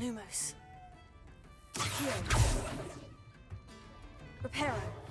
Lumos. Hero. Reparo.